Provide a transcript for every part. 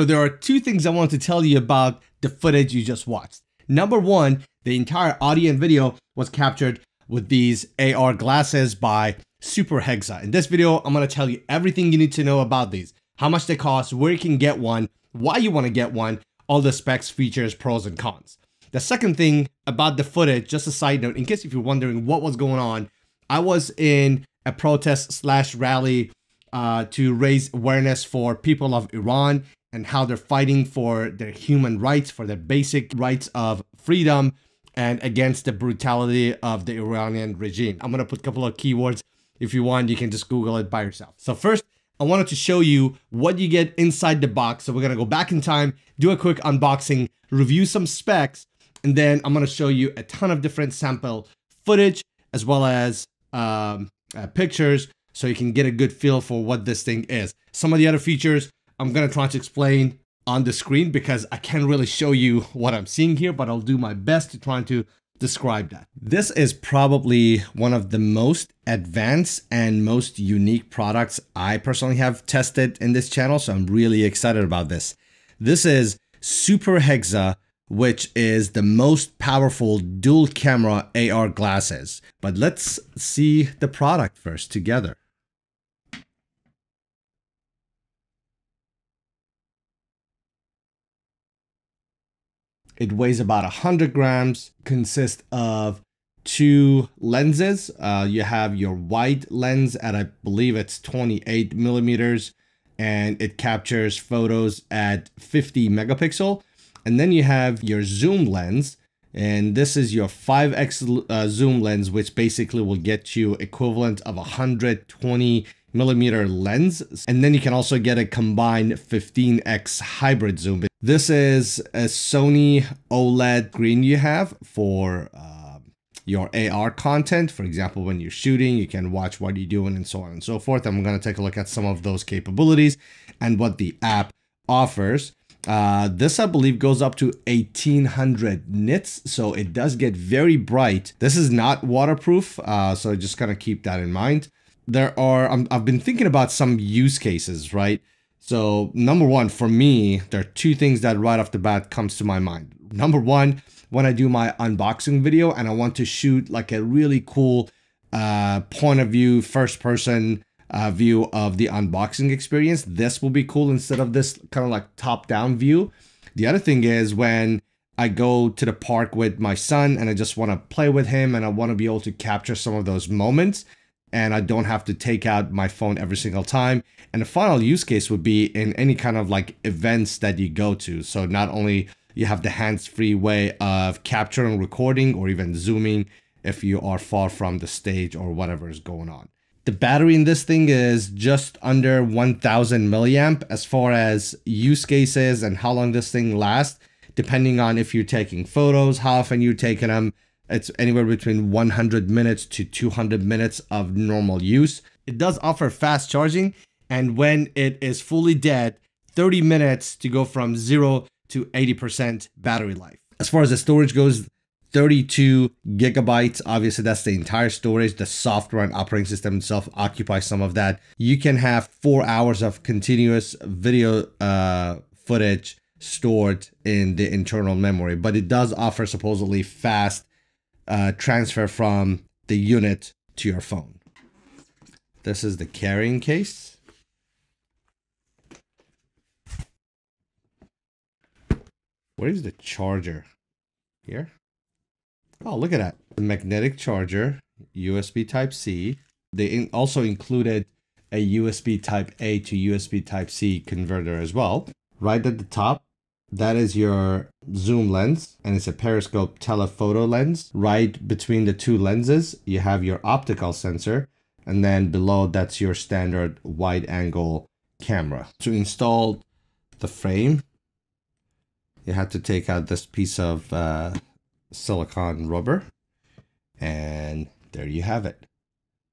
So there are two things I want to tell you about the footage you just watched. Number one, the entire audio and video was captured with these AR glasses by Super Hexa. In this video, I'm to tell you everything you need to know about these, how much they cost, where you can get one, why you want to get one, all the specs, features, pros, and cons. The second thing about the footage, just a side note, in case if you're wondering what was going on, I was in a protest slash rally uh, to raise awareness for people of Iran and how they're fighting for their human rights, for their basic rights of freedom, and against the brutality of the Iranian regime. I'm gonna put a couple of keywords. If you want, you can just Google it by yourself. So first, I wanted to show you what you get inside the box. So we're gonna go back in time, do a quick unboxing, review some specs, and then I'm gonna show you a ton of different sample footage as well as um, uh, pictures so you can get a good feel for what this thing is. Some of the other features I'm gonna try to explain on the screen because I can't really show you what I'm seeing here, but I'll do my best to try to describe that. This is probably one of the most advanced and most unique products I personally have tested in this channel, so I'm really excited about this. This is Super Hexa which is the most powerful dual camera AR glasses. But let's see the product first together. It weighs about 100 grams, consists of two lenses. Uh, you have your wide lens at, I believe it's 28 millimeters, and it captures photos at 50 megapixel. And then you have your zoom lens, and this is your 5x uh, zoom lens, which basically will get you equivalent of 120 millimeter lens. And then you can also get a combined 15x hybrid zoom. This is a Sony OLED screen you have for uh, your AR content. For example, when you're shooting, you can watch what you're doing and so on and so forth. I'm going to take a look at some of those capabilities and what the app offers. Uh, this, I believe, goes up to 1800 nits, so it does get very bright. This is not waterproof, uh, so just kind of keep that in mind. There are, i I've been thinking about some use cases, right? So number one, for me, there are two things that right off the bat comes to my mind. Number one, when I do my unboxing video and I want to shoot like a really cool uh, point of view, first person uh, view of the unboxing experience. This will be cool instead of this kind of like top down view. The other thing is when I go to the park with my son and I just want to play with him and I want to be able to capture some of those moments and I don't have to take out my phone every single time. And the final use case would be in any kind of like events that you go to. So not only you have the hands-free way of capturing, recording, or even zooming if you are far from the stage or whatever is going on. The battery in this thing is just under 1000 milliamp as far as use cases and how long this thing lasts, depending on if you're taking photos, how often you're taking them. It's anywhere between 100 minutes to 200 minutes of normal use. It does offer fast charging, and when it is fully dead, 30 minutes to go from 0 to 80% battery life. As far as the storage goes, 32 gigabytes. Obviously, that's the entire storage. The software and operating system itself occupies some of that. You can have four hours of continuous video uh, footage stored in the internal memory, but it does offer supposedly fast uh, transfer from the unit to your phone. This is the carrying case. Where is the charger? Here? Oh, look at that. The magnetic charger, USB type C. They in also included a USB type A to USB type C converter as well. Right at the top, that is your zoom lens and it's a periscope telephoto lens. Right between the two lenses, you have your optical sensor and then below that's your standard wide angle camera. To install the frame, you have to take out this piece of uh, silicone rubber. And there you have it.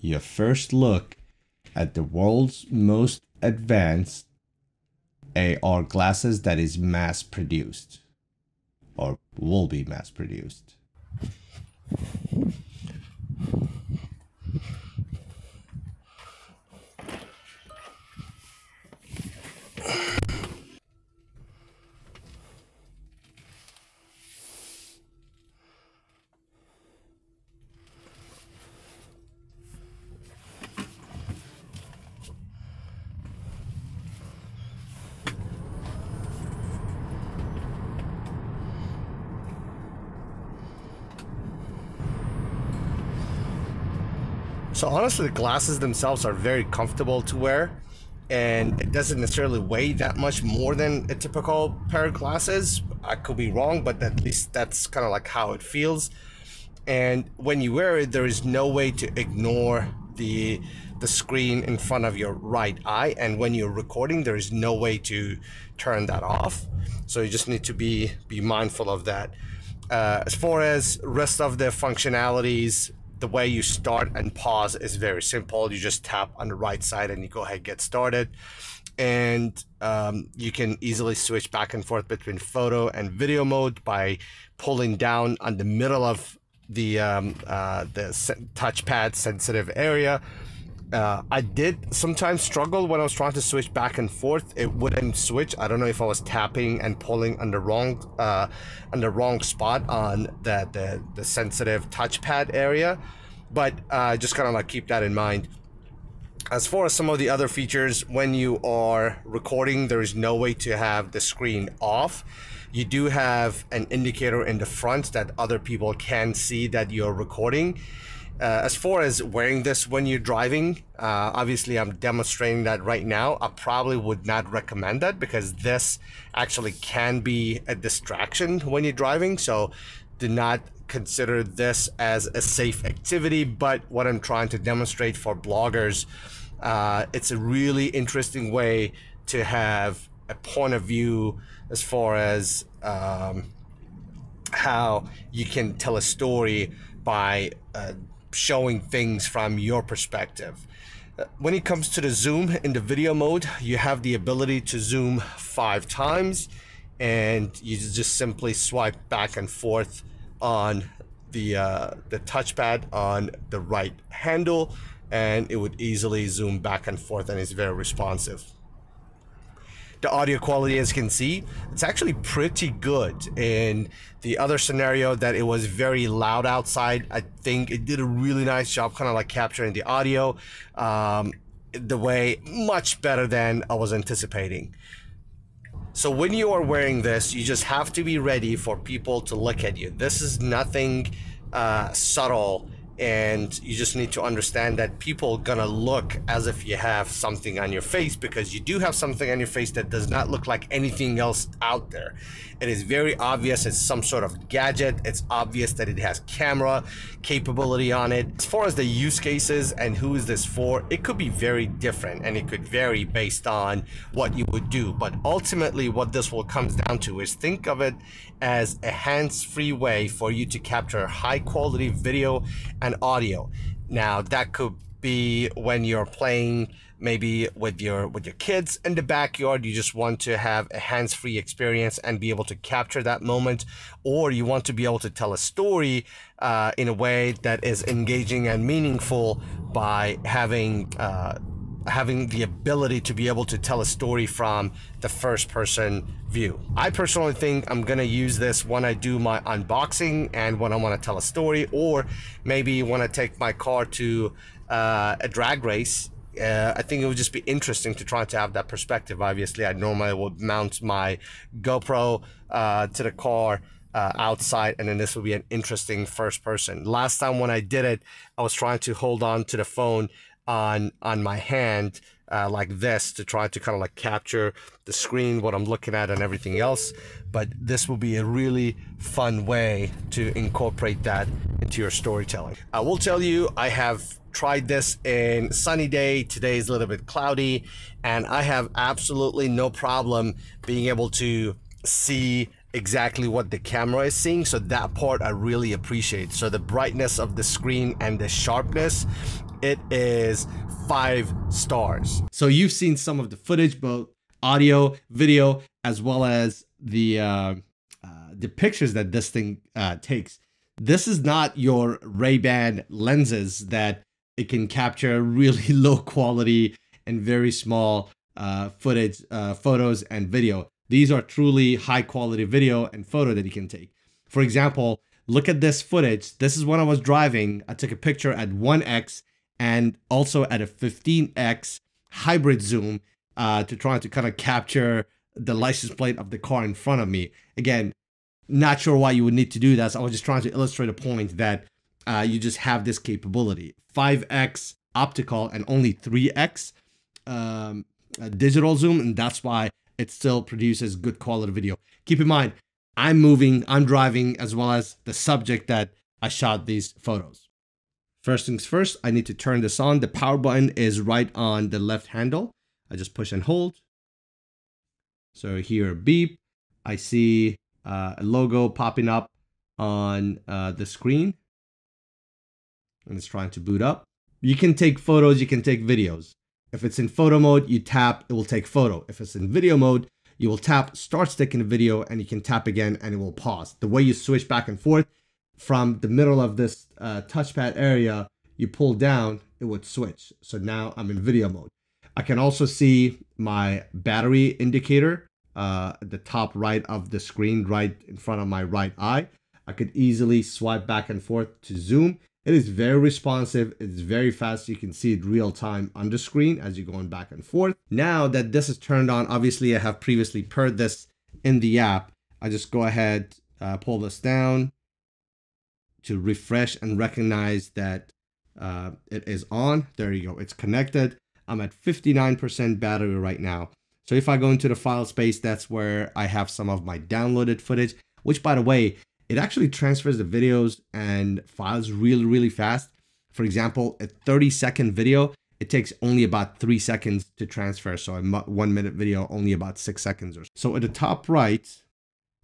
Your first look at the world's most advanced AR glasses that is mass produced or will be mass produced. So honestly, the glasses themselves are very comfortable to wear and it doesn't necessarily weigh that much more than a typical pair of glasses. I could be wrong, but at least that's kind of like how it feels. And when you wear it, there is no way to ignore the the screen in front of your right eye. And when you're recording, there is no way to turn that off. So you just need to be be mindful of that. Uh, as far as rest of the functionalities, the way you start and pause is very simple. You just tap on the right side and you go ahead get started. And um, you can easily switch back and forth between photo and video mode by pulling down on the middle of the um, uh, the touchpad sensitive area. Uh, I did sometimes struggle when I was trying to switch back and forth. It wouldn't switch. I don't know if I was tapping and pulling on the wrong uh, on the wrong spot on the the, the sensitive touchpad area, but uh, just kind of like keep that in mind. As far as some of the other features, when you are recording, there is no way to have the screen off. You do have an indicator in the front that other people can see that you're recording uh, as far as wearing this when you're driving, uh, obviously I'm demonstrating that right now. I probably would not recommend that because this actually can be a distraction when you're driving. So do not consider this as a safe activity. But what I'm trying to demonstrate for bloggers, uh, it's a really interesting way to have a point of view as far as um, how you can tell a story by uh, showing things from your perspective. Uh, when it comes to the zoom in the video mode, you have the ability to zoom five times and you just simply swipe back and forth on the, uh, the touchpad on the right handle and it would easily zoom back and forth and it's very responsive the audio quality as you can see it's actually pretty good. In the other scenario that it was very loud outside i think it did a really nice job kind of like capturing the audio um, the way much better than i was anticipating. So when you are wearing this you just have to be ready for people to look at you. This is nothing uh, subtle and you just need to understand that people are gonna look as if you have something on your face because you do have something on your face that does not look like anything else out there. It is very obvious it's some sort of gadget. It's obvious that it has camera capability on it. As far as the use cases and who is this for it could be very different and it could vary based on what you would do. But ultimately what this will comes down to is think of it as a hands-free way for you to capture high quality video and audio. Now that could be when you're playing maybe with your with your kids in the backyard you just want to have a hands-free experience and be able to capture that moment or you want to be able to tell a story uh, in a way that is engaging and meaningful by having uh, having the ability to be able to tell a story from the first person view. I personally think I'm gonna use this when I do my unboxing and when I wanna tell a story or maybe when I take my car to uh, a drag race uh, I think it would just be interesting to try to have that perspective. Obviously, I normally would mount my GoPro uh, to the car uh, outside, and then this would be an interesting first person. Last time when I did it, I was trying to hold on to the phone on on my hand uh, like this to try to kind of like capture the screen, what I'm looking at, and everything else. But this will be a really fun way to incorporate that into your storytelling. I will tell you, I have tried this in sunny day. Today is a little bit cloudy, and I have absolutely no problem being able to see exactly what the camera is seeing so that part I really appreciate so the brightness of the screen and the sharpness it is five stars. So you've seen some of the footage, both audio, video, as well as the uh, uh, the pictures that this thing uh, takes. This is not your Ray-Ban lenses that it can capture really low quality and very small uh, footage, uh, photos and video. These are truly high quality video and photo that you can take. For example, look at this footage. This is when I was driving. I took a picture at 1x and also at a 15x hybrid zoom uh, to try to kind of capture the license plate of the car in front of me. Again, not sure why you would need to do that. I was just trying to illustrate a point that uh, you just have this capability 5x optical and only 3x um, uh, digital zoom and that's why it still produces good quality video. Keep in mind i'm moving i'm driving as well as the subject that i shot these photos. First things first i need to turn this on. The power button is right on the left handle. I just push and hold. So here beep. I see uh, a logo popping up on uh, the screen. And it's trying to boot up. You can take photos, you can take videos. If it's in photo mode, you tap, it will take photo. If it's in video mode, you will tap, starts taking a video, and you can tap again and it will pause. The way you switch back and forth from the middle of this uh, touchpad area, you pull down, it would switch. So now I'm in video mode. I can also see my battery indicator uh, at the top right of the screen, right in front of my right eye. I could easily swipe back and forth to zoom it is very responsive. It's very fast. You can see it real time on the screen as you're going back and forth. Now that this is turned on, obviously I have previously paired this in the app. I just go ahead, uh, pull this down to refresh and recognize that uh, it is on. There you go. It's connected. I'm at 59% battery right now. So if I go into the file space, that's where I have some of my downloaded footage, which by the way, it actually transfers the videos and files really, really fast. For example, a 30 second video, it takes only about three seconds to transfer. So a one minute video, only about six seconds or so. So at the top right,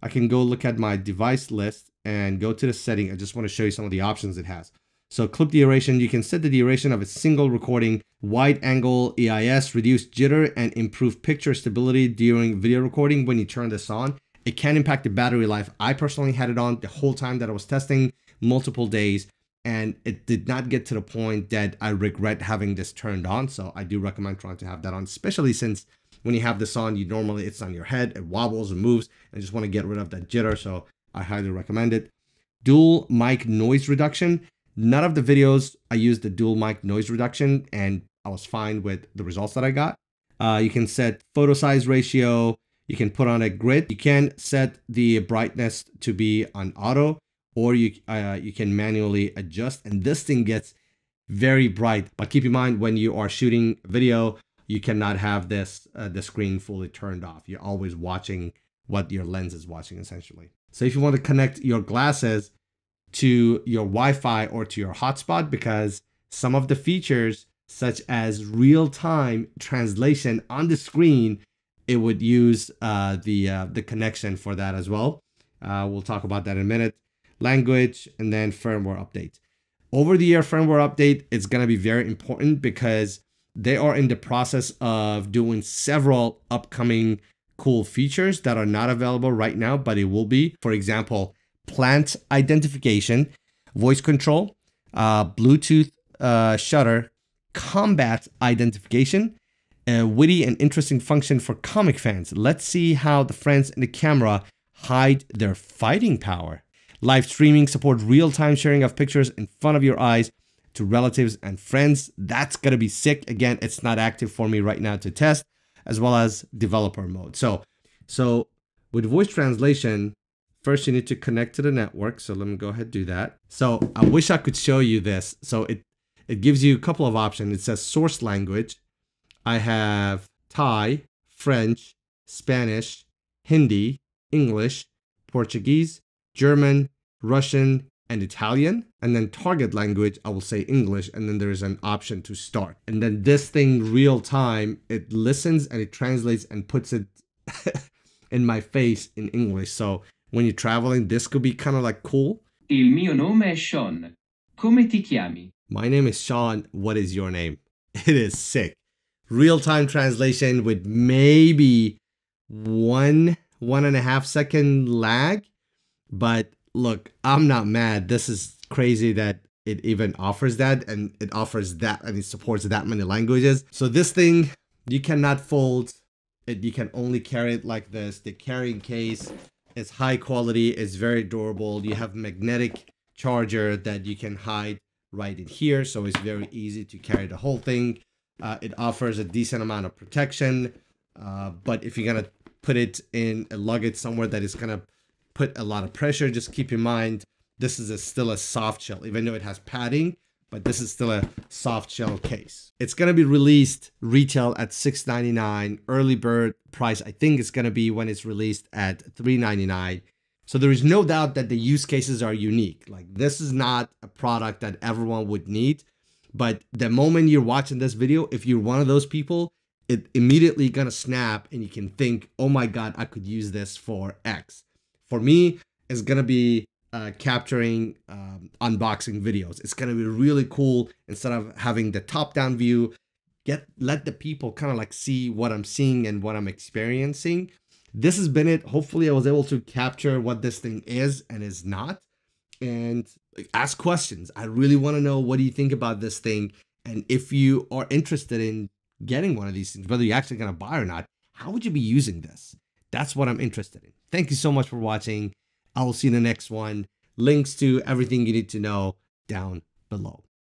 I can go look at my device list and go to the setting. I just want to show you some of the options it has. So clip duration, you can set the duration of a single recording, wide angle EIS, reduce jitter, and improve picture stability during video recording when you turn this on it can impact the battery life. I personally had it on the whole time that I was testing, multiple days, and it did not get to the point that I regret having this turned on. So I do recommend trying to have that on, especially since when you have this on, you normally it's on your head, it wobbles and moves, and just want to get rid of that jitter. So I highly recommend it. Dual mic noise reduction. None of the videos I used the dual mic noise reduction, and I was fine with the results that I got. Uh, you can set photo size ratio, you can put on a grid. You can set the brightness to be on auto or you, uh, you can manually adjust and this thing gets very bright. But keep in mind when you are shooting video, you cannot have this uh, the screen fully turned off. You're always watching what your lens is watching essentially. So if you want to connect your glasses to your Wi-Fi or to your hotspot because some of the features such as real-time translation on the screen it would use uh, the uh, the connection for that as well. Uh, we'll talk about that in a minute. Language and then firmware update. Over the air firmware update, it's going to be very important because they are in the process of doing several upcoming cool features that are not available right now, but it will be. For example, plant identification, voice control, uh, Bluetooth uh, shutter, combat identification, a witty and interesting function for comic fans. Let's see how the friends in the camera hide their fighting power. Live streaming support real-time sharing of pictures in front of your eyes to relatives and friends. That's gonna be sick. Again, it's not active for me right now to test, as well as developer mode. So, so with voice translation, first you need to connect to the network. So let me go ahead do that. So I wish I could show you this. So it, it gives you a couple of options. It says source language, I have Thai, French, Spanish, Hindi, English, Portuguese, German, Russian, and Italian. And then target language, I will say English, and then there's an option to start. And then this thing real time, it listens and it translates and puts it in my face in English. So when you're traveling, this could be kind of like cool. Il mio nome è Sean. Come ti chiami? My name is Sean. What is your name? It is sick real time translation with maybe one, one and a half second lag. But look, I'm not mad. This is crazy that it even offers that and it offers that and it supports that many languages. So this thing, you cannot fold it. You can only carry it like this. The carrying case is high quality, it's very durable. You have magnetic charger that you can hide right in here. So it's very easy to carry the whole thing. Uh, it offers a decent amount of protection, uh, but if you're gonna put it in a luggage somewhere that is gonna put a lot of pressure, just keep in mind this is a, still a soft shell, even though it has padding, but this is still a soft shell case. It's gonna be released retail at $6.99. Early bird price, I think, is gonna be when it's released at $3.99. So there is no doubt that the use cases are unique. Like this is not a product that everyone would need, but the moment you're watching this video, if you're one of those people, it immediately gonna snap and you can think, oh my God, I could use this for X. For me, it's gonna be uh, capturing um, unboxing videos. It's gonna be really cool instead of having the top-down view. Get let the people kind of like see what I'm seeing and what I'm experiencing this has been it. Hopefully, I was able to capture what this thing is and is not, and ask questions. I really want to know what do you think about this thing, and if you are interested in getting one of these things, whether you're actually going to buy or not, how would you be using this? That's what I'm interested in. Thank you so much for watching. I will see you in the next one. Links to everything you need to know down below.